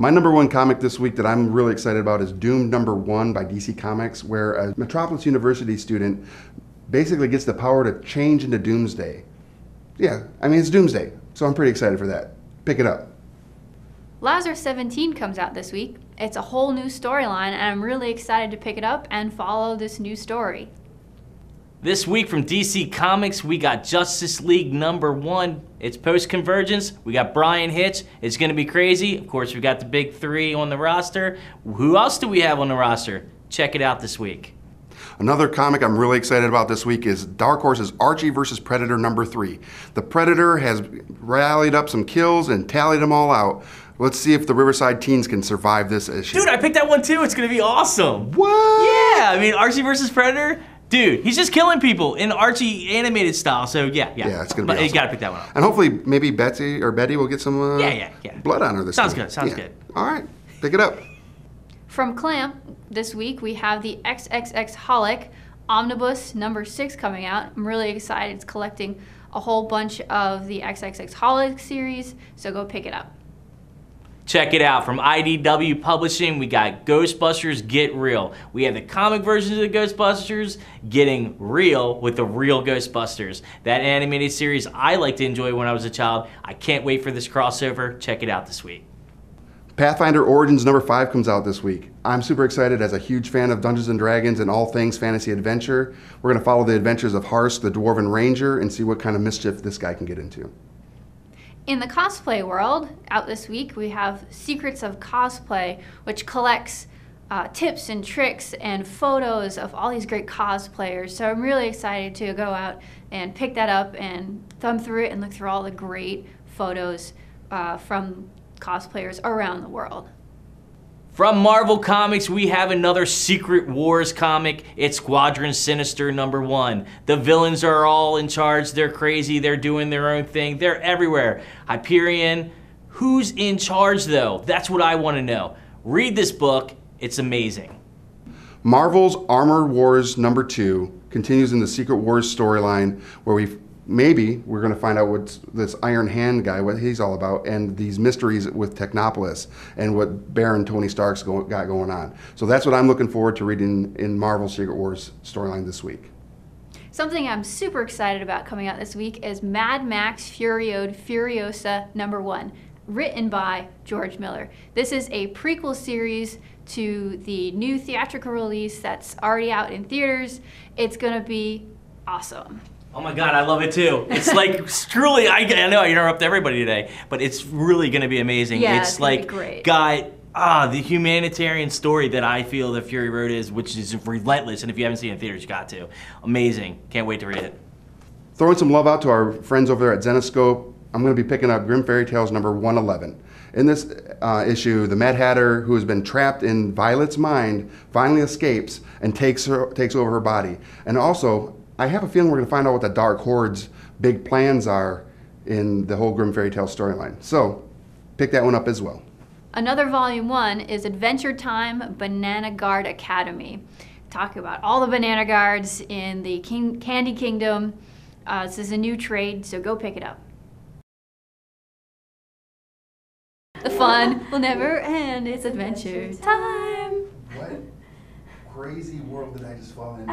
My number one comic this week that I'm really excited about is Doom number one by DC Comics, where a Metropolis University student basically gets the power to change into Doomsday. Yeah, I mean, it's Doomsday, so I'm pretty excited for that. Pick it up. Lazarus 17 comes out this week. It's a whole new storyline, and I'm really excited to pick it up and follow this new story. This week from DC Comics, we got Justice League number one. It's post convergence. We got Bryan Hitch. It's going to be crazy. Of course, we got the big three on the roster. Who else do we have on the roster? Check it out this week. Another comic I'm really excited about this week is Dark Horse's Archie vs. Predator number three. The Predator has rallied up some kills and tallied them all out. Let's see if the Riverside teens can survive this issue. Dude, I picked that one too. It's going to be awesome. What? Yeah, I mean, Archie versus Predator. Dude, he's just killing people in Archie animated style. So yeah, yeah. Yeah, it's gonna be But you gotta pick that one up. And hopefully, maybe Betsy or Betty will get some uh, Yeah, yeah, yeah. blood on her this Sounds time. good, sounds Yeah. good. All right, pick it up. From Clamp, this week we have the XXX Holic Omnibus number six coming out. I'm really excited. It's collecting a whole bunch of the XXX Holic series, so go pick it up. Check it out from IDW Publishing. We got Ghostbusters Get Real. We have the comic versions of the Ghostbusters getting real with the real Ghostbusters. That animated series I like to enjoy when I was a child. I can't wait for this crossover. Check it out this week. Pathfinder Origins number five comes out this week. I'm super excited as a huge fan of Dungeons and Dragons and all things fantasy adventure. We're going to follow the adventures of Harsk, the Dwarven Ranger, and see what kind of mischief this guy can get into. In the cosplay world, out this week, we have Secrets of Cosplay, which collects uh, tips and tricks and photos of all these great cosplayers. So I'm really excited to go out and pick that up and thumb through it and look through all the great photos uh, from cosplayers around the world. From Marvel Comics, we have another Secret Wars comic. It's Squadron Sinister number one. The villains are all in charge. They're crazy. They're doing their own thing. They're everywhere. Hyperion. Who's in charge though? That's what I want to know. Read this book. It's amazing. Marvel's Armored Wars number two continues in the Secret Wars storyline where we maybe we're going to find out what this Iron Hand guy, what he's all about, and these mysteries with Technopolis and what Baron Tony Stark's go, got going on. So that's what I'm looking forward to reading in Marvel's Secret Wars storyline this week. Something I'm super excited about coming out this week is Mad Max Fury Road Furiosa number one, written by George Miller. This is a prequel series to the new theatrical release that's already out in theaters. It's gonna be awesome. Oh my god, I love it too. It's like truly, I, I know I interrupt everybody today, but it's really gonna be amazing. Yeah, it's it's like great. got ah the humanitarian story that I feel that Fury Road is, which is relentless. And if you haven't seen it in theaters, you got to. Amazing. Can't wait to read it. Throwing some love out to our friends over there at Zenescope, I'm going to be picking up Grimm Fairy Tales number 111. In this uh, issue, the Mad Hatter, who has been trapped in Violet's mind, finally escapes and takes her takes over her body. And also, I have a feeling we're going to find out what the Dark Horde's big plans are in the whole Grimm Fairy Tale storyline. So, pick that one up as well. Another volume one is Adventure Time Banana Guard Academy. Talk about all the banana guards in the King- Candy Kingdom. Uh, this is a new trade, so go pick it up. The fun will never end. It's adventure time. What crazy world did I just fall into?